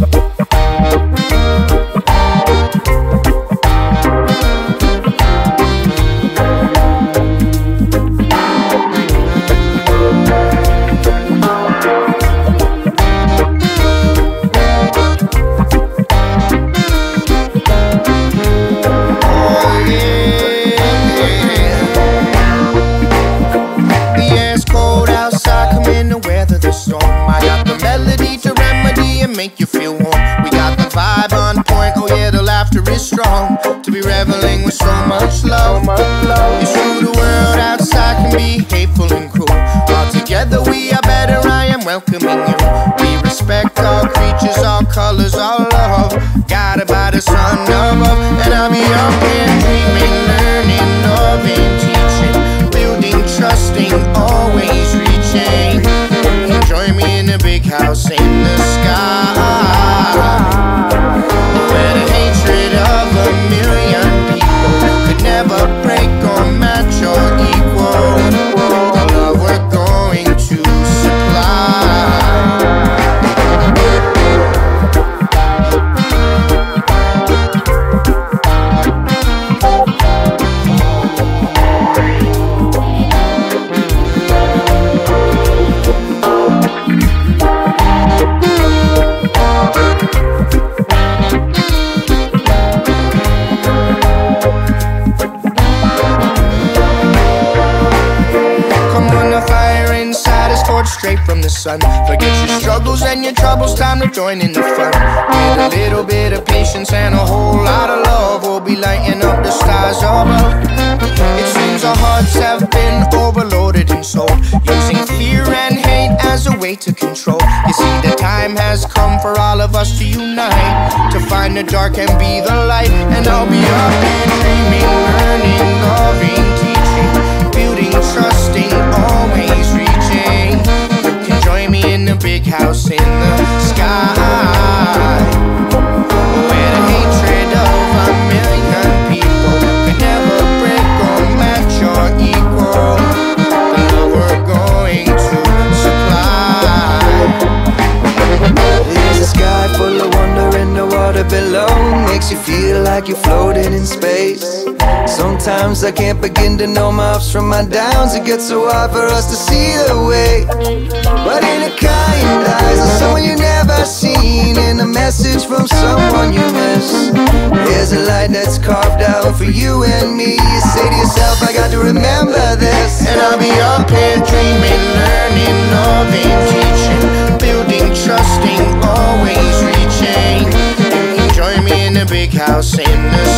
Bye. Make you feel warm. We got the vibe on point, oh yeah, the laughter is strong. To be reveling with so much love. It's true, the world outside can be hateful and cruel. All together we are better, I am welcoming you. We respect all creatures, all colors, all love. Guided by the sun above, from the sun. Forget your struggles and your troubles, time to join in the fun. With a little bit of patience and a whole lot of love, we'll be lighting up the stars above. It seems our hearts have been overloaded and sold, using fear and hate as a way to control. You see, the time has come for all of us to unite, to find the dark and be the light. And I'll be up and dreaming, learning, water below Makes you feel like you're floating in space. Sometimes I can't begin to know my ups from my downs. It gets so hard for us to see the way. But in a kind eyes of someone you never seen In a message from someone you miss. There's a light that's carved out for you and me. You say to yourself, I got to remember this. And I'll be up here dreaming, learning, loving, teaching trusting, always